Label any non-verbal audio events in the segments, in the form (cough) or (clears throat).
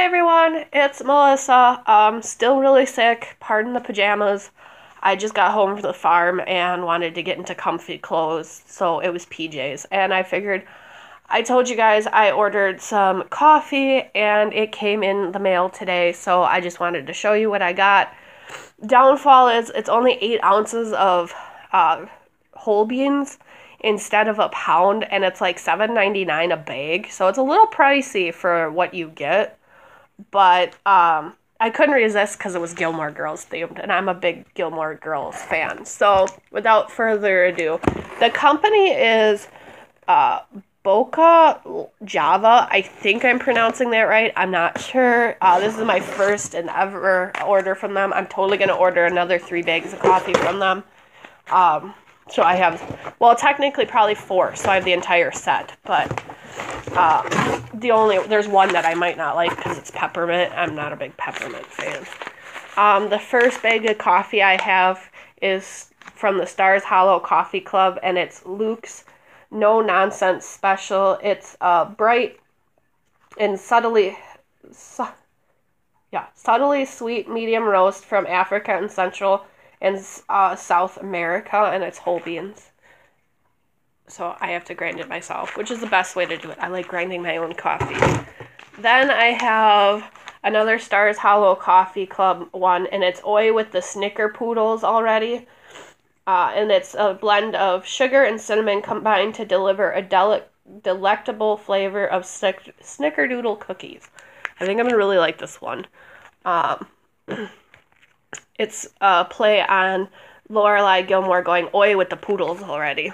Hi everyone, it's Melissa. Um, still really sick. Pardon the pajamas. I just got home from the farm and wanted to get into comfy clothes, so it was PJs. And I figured, I told you guys I ordered some coffee and it came in the mail today, so I just wanted to show you what I got. Downfall is it's only eight ounces of uh, whole beans instead of a pound and it's like $7.99 a bag so it's a little pricey for what you get but um, i couldn't resist because it was gilmore girls themed and i'm a big gilmore girls fan so without further ado the company is uh, Boca Java. I think I'm pronouncing that right. I'm not sure. Uh, this is my first and ever order from them. I'm totally going to order another three bags of coffee from them. Um, so I have, well, technically probably four, so I have the entire set. But uh, the only, there's one that I might not like because it's peppermint. I'm not a big peppermint fan. Um, the first bag of coffee I have is from the Stars Hollow Coffee Club, and it's Luke's No Nonsense Special. It's uh, bright and subtly, su- yeah, subtly sweet medium roast from Africa and Central and uh, South America, and it's whole beans. So I have to grind it myself, which is the best way to do it. I like grinding my own coffee. Then I have another Stars Hollow Coffee Club one, and it's Oi with the Snicker Poodles already. Uh, and it's a blend of sugar and cinnamon combined to deliver a delectable flavor of snick- snickerdoodle cookies. I think I'm gonna really like this one. Um, (clears throat) it's a play on Lorelai Gilmore going oi with the poodles already.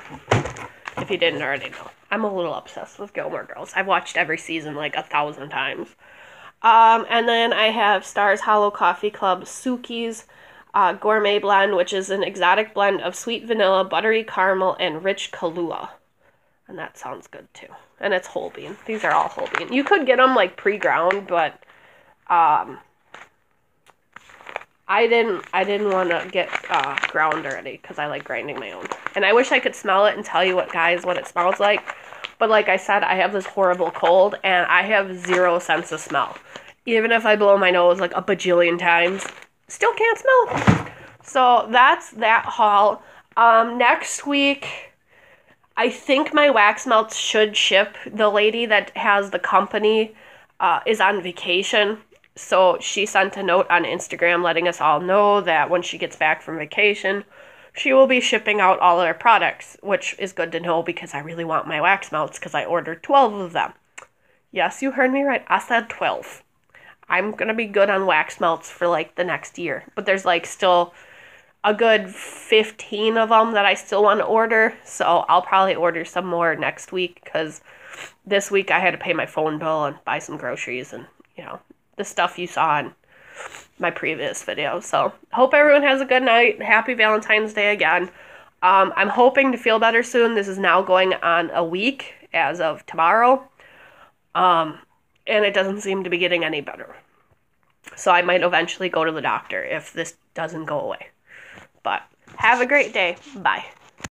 If you didn't already know, I'm a little obsessed with Gilmore Girls. I've watched every season like a thousand times. Um, and then I have Stars Hollow Coffee Club Suki's uh, Gourmet Blend, which is an exotic blend of sweet vanilla, buttery caramel, and rich Kahlua. And that sounds good too. And it's whole bean. These are all whole bean. You could get them like pre-ground, but um, I didn't. I didn't want to get uh, ground already because I like grinding my own. And I wish I could smell it and tell you what guys what it smells like. But like I said, I have this horrible cold and I have zero sense of smell. Even if I blow my nose like a bajillion times, still can't smell. So that's that haul. Um, next week, I think my wax melts should ship. The lady that has the company uh, is on vacation. So she sent a note on Instagram letting us all know that when she gets back from vacation, she will be shipping out all her products, which is good to know because I really want my wax melts because I ordered 12 of them. Yes, you heard me right. I said 12. I'm going to be good on wax melts for like the next year, but there's like still a good 15 of them that I still want to order, so I'll probably order some more next week cuz this week I had to pay my phone bill and buy some groceries and, you know, the stuff you saw in my previous video. So, hope everyone has a good night. Happy Valentine's Day again. Um, I'm hoping to feel better soon. This is now going on a week as of tomorrow. Um, and it doesn't seem to be getting any better. So, I might eventually go to the doctor if this doesn't go away. But have a great day. Bye.